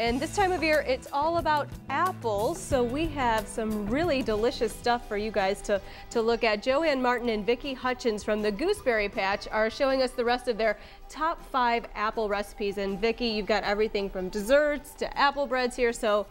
and this time of year, it's all about apples. So we have some really delicious stuff for you guys to, to look at. Jo Ann Martin and Vickie Hutchins from the Gooseberry Patch are showing us the rest of their top five apple recipes. And Vickie, you've got everything from desserts to apple breads here. So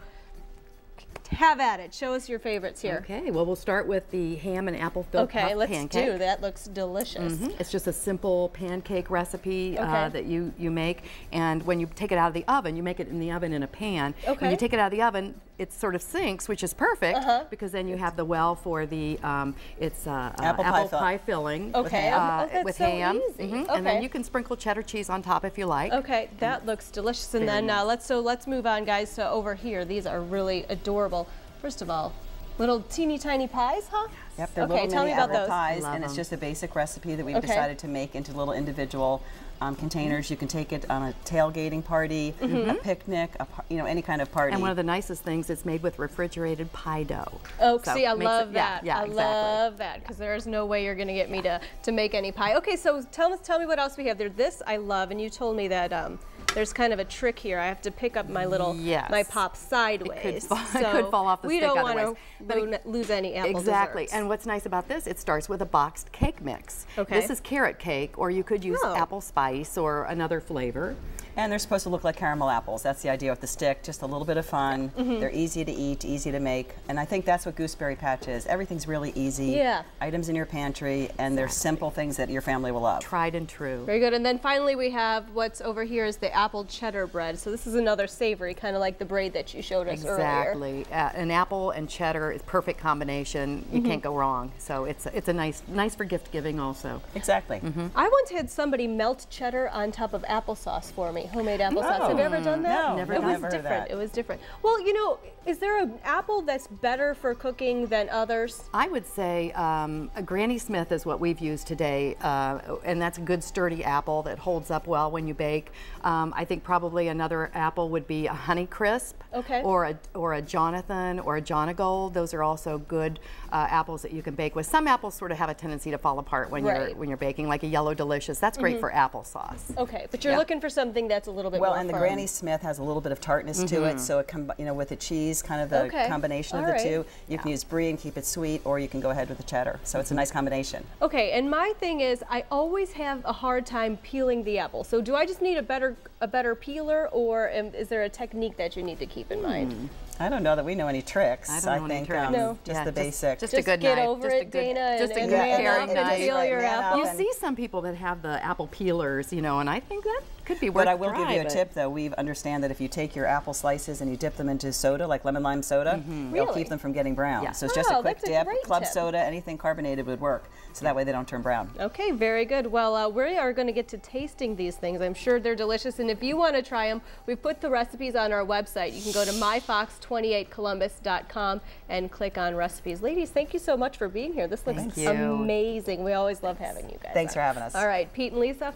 have at it. Show us your favorites here. Okay, well, we'll start with the ham and apple filled Okay, let's pancake. do that. Looks delicious. Mm -hmm. It's just a simple pancake recipe uh, okay. uh, that you, you make. And when you take it out of the oven, you make it in the oven in a pan. Okay. When you take it out of the oven, it sort of sinks, which is perfect uh -huh. because then you have the well for the um, it's uh, uh, apple, apple pie, pie, filling. Okay, with, uh, oh, with so ham. Mm -hmm. okay. And then you can sprinkle cheddar cheese on top if you like. Okay, that and looks delicious. And then uh, nice. let's so let's move on, guys. So over here, these are really adorable. First of all, little teeny tiny pies, huh? Yep, they're okay, little tell mini me about those. pies, and them. it's just a basic recipe that we've okay. decided to make into little individual um, containers. You can take it on a tailgating party, mm -hmm. a picnic, a, you know, any kind of party. And one of the nicest things, it's made with refrigerated pie dough. Oh, so see, I love it, that. Yeah, yeah I exactly. love that because there's no way you're going to get me to to make any pie. Okay, so tell us, tell me what else we have there. This I love, and you told me that. Um, there's kind of a trick here. I have to pick up my little yes. my pop sideways. It could, fall, so it could fall off the we stick don't want to lose any apple Exactly. Desserts. And what's nice about this, it starts with a boxed cake mix. Okay. This is carrot cake, or you could use oh. apple spice or another flavor. And they're supposed to look like caramel apples. That's the idea with the stick. Just a little bit of fun. Mm -hmm. They're easy to eat, easy to make. And I think that's what Gooseberry Patch is. Everything's really easy. Yeah. Items in your pantry, and exactly. they're simple things that your family will love. Tried and true. Very good. And then finally we have what's over here is the apple cheddar bread. So this is another savory, kind of like the braid that you showed us exactly. earlier. Exactly. Uh, an apple and cheddar is perfect combination. You mm -hmm. can't go wrong. So it's it's a nice nice for gift giving also. Exactly. Mm -hmm. I once had somebody melt cheddar on top of applesauce for me, homemade applesauce. Oh. Have you ever done that? No, never. It was never different. It was different. Well, you know, is there an apple that's better for cooking than others? I would say um, a Granny Smith is what we've used today, uh, and that's a good sturdy apple that holds up well when you bake. Um, I think probably another apple would be a Honey Crisp, okay. or a or a Jonathan or a Jonagold. Those are also good uh, apples that you can bake with. Some apples sort of have a tendency to fall apart when right. you're when you're baking, like a Yellow Delicious. That's great mm -hmm. for applesauce. Okay, but you're yeah. looking for something that's a little bit well, more and the. Granny Smith has a little bit of tartness mm -hmm. to it, Mm-hmm. so it you know with the cheese, kind of the okay. combination All of the right. two. You yeah. can use brie and keep it sweet, or you can go ahead with the cheddar. So it's a nice combination. Okay, and my thing is, I always have a hard time peeling the apple. So do I just need a better a better peeler, or am, is there a technique that you need to keep in mind? Hmm. I don't know that we know any tricks. I, don't know think any tricks. Um, no. just yeah, the just. Just, just a good get knife. over just it, a good, Dana, just and, a good and pair of knife. peel right, your apple. You see some people that have the apple peelers, you know, and I think that could be worth But I will try, give you a tip, though. We understand that if you take your apple slices and you dip them into soda, like lemon lime soda, mm -hmm. it'll really? keep them from getting brown. Yeah. So it's just oh, a quick dip. A Club tip. soda, anything carbonated would work. So that way they don't turn brown. Okay, very good. Well, uh, we are going to get to tasting these things. I'm sure they're delicious. And if you want to try them, we've put the recipes on our website. You can go to myfox28columbus.com and click on recipes. Ladies, thank you so much for being here. This looks amazing. We always love having you guys. Thanks on. for having us. All right, Pete and Lisa,